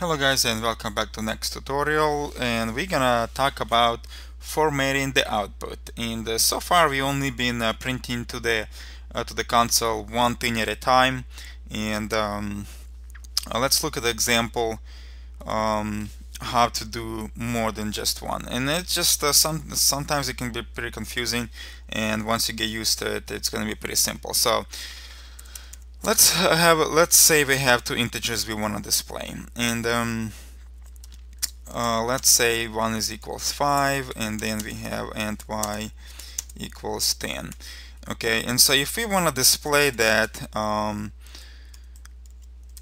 Hello guys and welcome back to next tutorial. And we're gonna talk about formatting the output. And uh, so far we only been uh, printing to the uh, to the console one thing at a time. And um, uh, let's look at the example um, how to do more than just one. And it's just uh, some sometimes it can be pretty confusing. And once you get used to it it's gonna be pretty simple. So let's have let's say we have two integers we want to display. And um, uh, let's say one is equals 5 and then we have and y equals 10 okay and so if we want to display that um,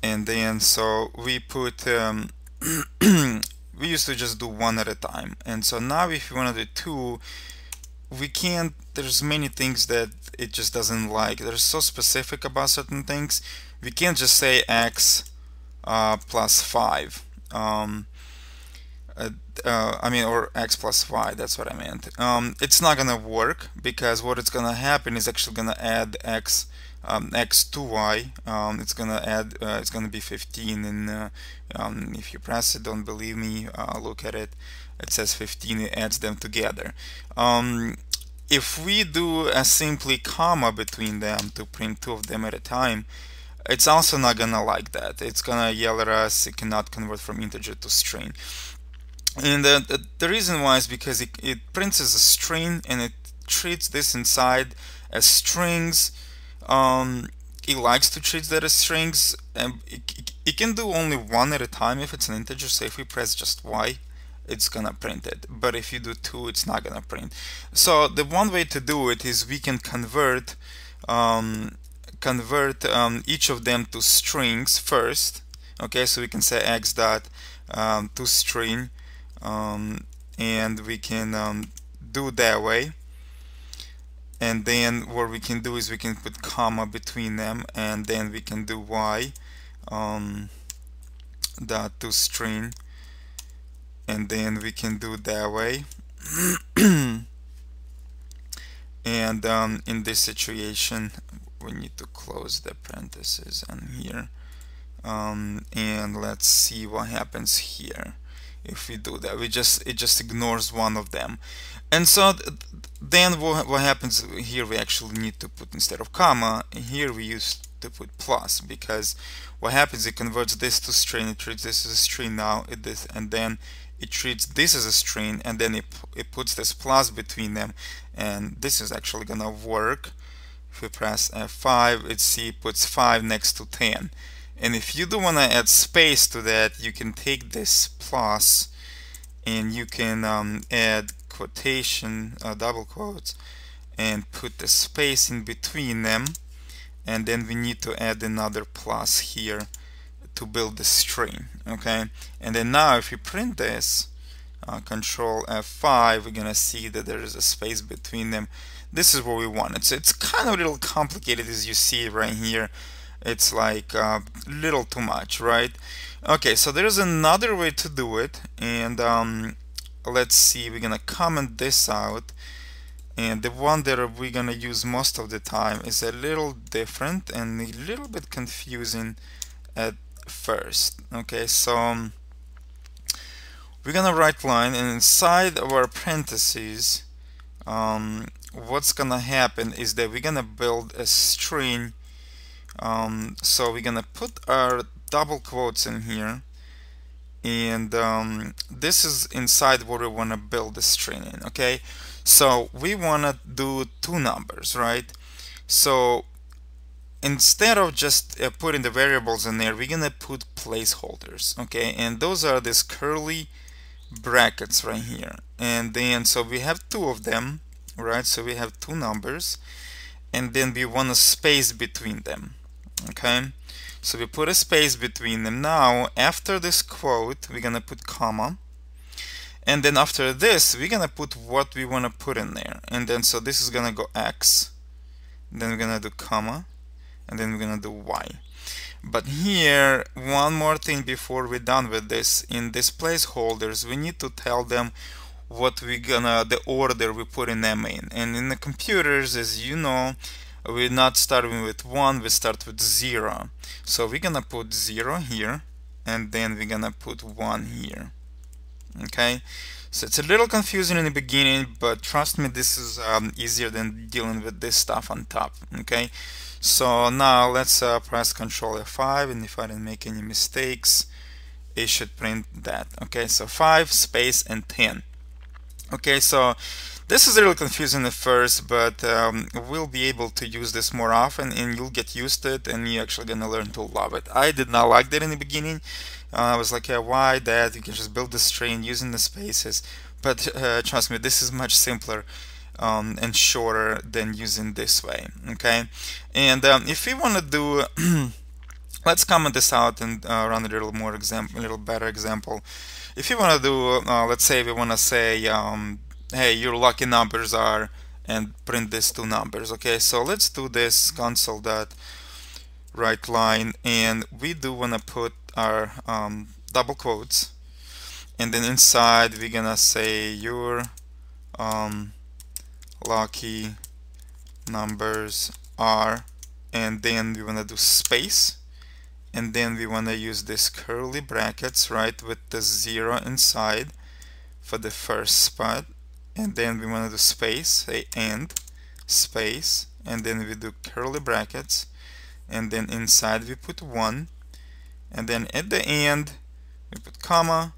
and then so we put um, we used to just do one at a time. And so now if you want to do two we can't there's many things that it just doesn't like. They're so specific about certain things. We can't just say x uh, plus 5 um, uh, uh, I mean or x plus y that's what I meant. Um, it's not gonna work because what it's gonna happen is actually gonna add x um, x to y. Um, it's gonna add uh, it's gonna be 15 and uh, um, if you press it don't believe me uh, look at it. It says 15 it adds them together. Um, if we do a simply comma between them to print two of them at a time it's also not gonna like that. It's gonna yell at us it cannot convert from integer to string. And the, the, the reason why is because it, it prints as a string and it treats this inside as strings. Um, it likes to treat that as strings and it, it, can do only one at a time if it's an integer. So if we press just y it's gonna print it. But if you do two it's not gonna print. So the one way to do it is we can convert um, convert um, each of them to strings first. Okay so we can say x dot um, to string um, and we can um, do that way. And then what we can do is we can put comma between them and then we can do y um, dot to string and then we can do that way. And um, in this situation we need to close the parentheses on here. Um, and let's see what happens here. If we do that we just it just ignores one of them. And so th then what, what happens here we actually need to put instead of comma here we use to put plus because what happens it converts this to string it treats this as a string now it this and then it treats this as a string and then it, it puts this plus between them. And this is actually gonna work. If we press F5 it see puts 5 next to 10 and if you do want to add space to that you can take this plus and you can um, add quotation uh, double quotes and put the space in between them and then we need to add another plus here to build the string okay? And then now if you print this uh, control F5 we're gonna see that there is a space between them. This is what we want. It's it's kind of a little complicated as you see right here. It's like a uh, little too much right? Okay so there's another way to do it and um, let's see we're gonna comment this out and the one that we're gonna use most of the time is a little different and a little bit confusing at first okay? So um, we're gonna write line and inside of our parentheses um, what's gonna happen is that we're gonna build a string um, so we're gonna put our double quotes in here and um, this is inside what we want to build the string in okay so we want to do two numbers right so instead of just uh, putting the variables in there, we're gonna put placeholders, okay? And those are these curly brackets right here. And then, so we have two of them, right? So we have two numbers, and then we want a space between them, okay? So we put a space between them. Now, after this quote, we're gonna put comma, and then after this, we're gonna put what we wanna put in there. And then, so this is gonna go X, then we're gonna do comma, and then we're gonna do y. But here one more thing before we're done with this. In these placeholders we need to tell them what we're gonna the order we put in them in. And in the computers as you know we're not starting with one we start with zero. So we're gonna put zero here and then we're gonna put 1 here. Okay? So it's a little confusing in the beginning but trust me this is um, easier than dealing with this stuff on top okay? So now let's uh, press Ctrl F5 and if I didn't make any mistakes it should print that. Okay? So 5 space and 10 okay? So this is a little confusing at first but um, we'll be able to use this more often and you'll get used to it and you're actually gonna learn to love it. I did not like that in the beginning. Uh, I was like yeah, why that you can just build the string using the spaces. But uh, trust me this is much simpler um, and shorter than using this way okay? And um, if we want to do let's comment this out and uh, run a little more example a little better example. If you want to do uh, let's say we want to say um, hey your lucky numbers are and print these two numbers okay? So let's do this console dot write line and we do want to put our um, double quotes. And then inside we're gonna say your um, lucky numbers are and then we want to do space. And then we want to use this curly brackets right with the zero inside for the first spot and then we want to do space say and space and then we do curly brackets and then inside we put one and then at the end we put comma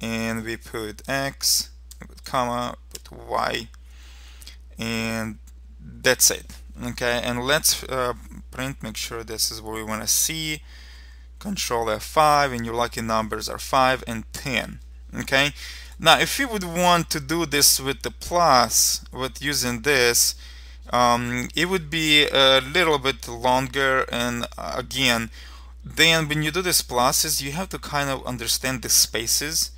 and we put x we put comma put y and that's it okay? And let's uh, print make sure this is what we want to see. Control F5 and your lucky numbers are 5 and 10 okay now if you would want to do this with the plus with using this um, it would be a little bit longer and uh, again then when you do this pluses you have to kind of understand the spaces.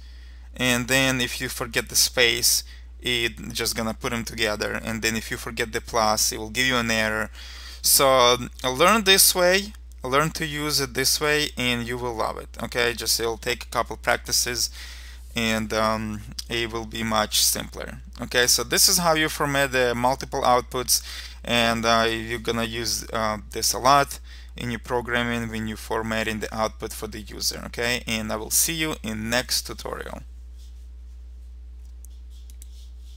And then if you forget the space it just gonna put them together. And then if you forget the plus it will give you an error. So learn this way learn to use it this way and you will love it okay? Just it'll take a couple practices and um, it will be much simpler. Okay so this is how you format the multiple outputs and uh, you're gonna use uh, this a lot in your programming when you're formatting the output for the user okay? And I will see you in next tutorial